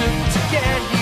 to get you.